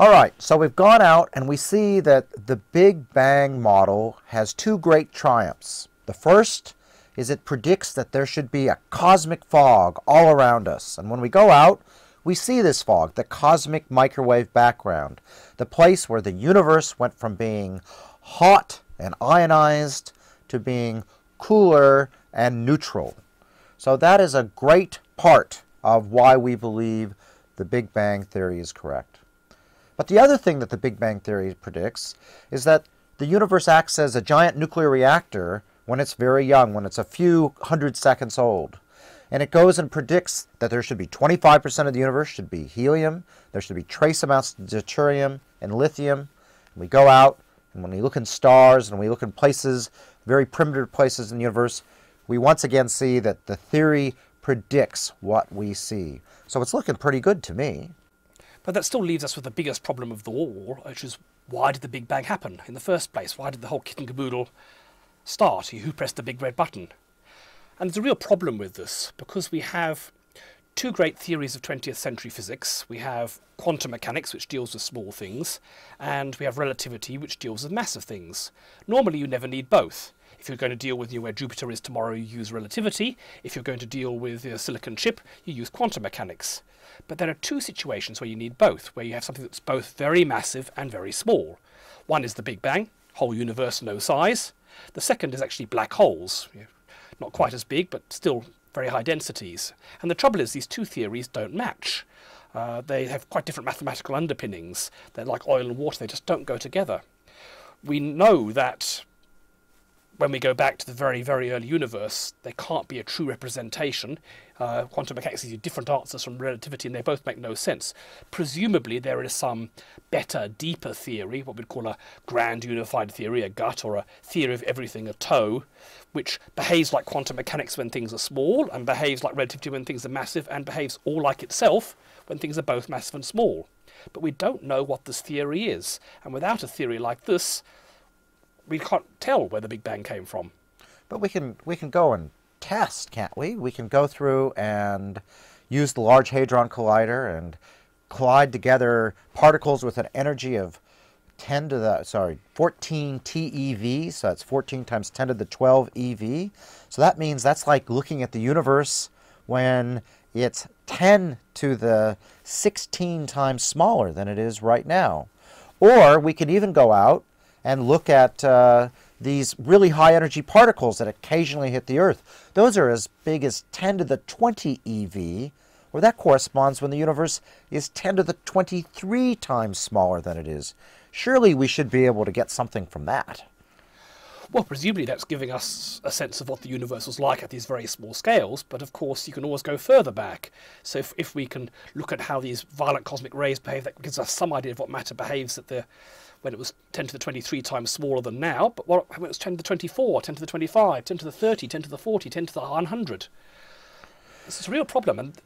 All right, so we've gone out and we see that the Big Bang model has two great triumphs. The first is it predicts that there should be a cosmic fog all around us. And when we go out, we see this fog, the cosmic microwave background, the place where the universe went from being hot and ionized to being cooler and neutral. So that is a great part of why we believe the Big Bang Theory is correct. But the other thing that the Big Bang Theory predicts is that the universe acts as a giant nuclear reactor when it's very young, when it's a few hundred seconds old. And it goes and predicts that there should be 25% of the universe should be helium, there should be trace amounts of deuterium and lithium. And we go out, and when we look in stars and we look in places, very primitive places in the universe, we once again see that the theory predicts what we see. So it's looking pretty good to me. But that still leaves us with the biggest problem of the all, which is why did the Big Bang happen in the first place? Why did the whole kit and caboodle start? Who pressed the big red button? And there's a real problem with this because we have two great theories of 20th century physics. We have quantum mechanics, which deals with small things, and we have relativity, which deals with massive things. Normally, you never need both. If you're going to deal with you know, where Jupiter is tomorrow, you use relativity. If you're going to deal with a silicon chip, you use quantum mechanics. But there are two situations where you need both, where you have something that's both very massive and very small. One is the Big Bang, whole universe, no size. The second is actually black holes, not quite as big, but still very high densities. And the trouble is these two theories don't match. Uh, they have quite different mathematical underpinnings. They're like oil and water, they just don't go together. We know that when we go back to the very, very early universe, there can't be a true representation. Uh, quantum mechanics gives you different answers from relativity, and they both make no sense. Presumably, there is some better, deeper theory, what we'd call a grand unified theory, a gut, or a theory of everything, a toe, which behaves like quantum mechanics when things are small, and behaves like relativity when things are massive, and behaves all like itself when things are both massive and small. But we don't know what this theory is, and without a theory like this, we can't tell where the Big Bang came from. But we can we can go and test, can't we? We can go through and use the Large Hadron Collider and collide together particles with an energy of 10 to the sorry 14 TeV, so that's 14 times 10 to the 12 eV. So that means that's like looking at the universe when it's 10 to the 16 times smaller than it is right now. Or we can even go out and look at uh, these really high energy particles that occasionally hit the Earth. Those are as big as 10 to the 20 eV, or that corresponds when the universe is 10 to the 23 times smaller than it is. Surely we should be able to get something from that. Well, presumably that's giving us a sense of what the universe was like at these very small scales, but of course you can always go further back. So if, if we can look at how these violent cosmic rays behave, that gives us some idea of what matter behaves at the when it was 10 to the 23 times smaller than now, but what, when it was 10 to the 24, 10 to the 25, 10 to the 30, 10 to the 40, 10 to the 100. This is a real problem, and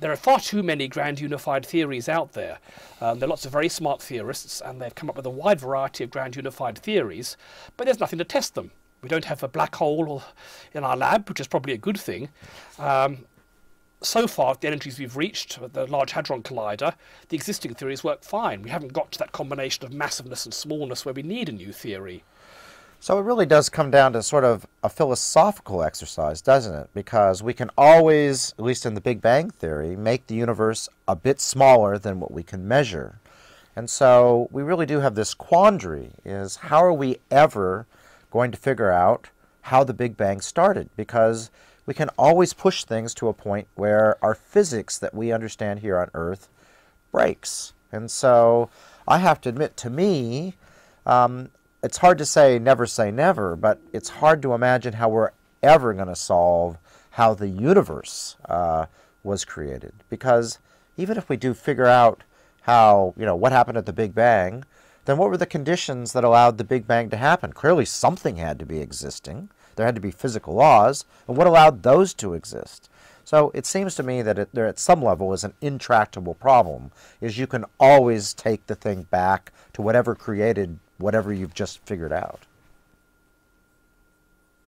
there are far too many grand unified theories out there. Um, there are lots of very smart theorists, and they've come up with a wide variety of grand unified theories, but there's nothing to test them. We don't have a black hole in our lab, which is probably a good thing. Um, so far, the energies we've reached the Large Hadron Collider, the existing theories work fine. We haven't got to that combination of massiveness and smallness where we need a new theory. So it really does come down to sort of a philosophical exercise, doesn't it? Because we can always, at least in the Big Bang Theory, make the universe a bit smaller than what we can measure. And so we really do have this quandary, is how are we ever going to figure out how the Big Bang started? Because we can always push things to a point where our physics that we understand here on Earth breaks. And so I have to admit, to me, um, it's hard to say never say never, but it's hard to imagine how we're ever going to solve how the universe uh, was created. Because even if we do figure out how, you know, what happened at the Big Bang, then what were the conditions that allowed the Big Bang to happen? Clearly something had to be existing. There had to be physical laws, and what allowed those to exist? So it seems to me that it, there at some level is an intractable problem, is you can always take the thing back to whatever created whatever you've just figured out.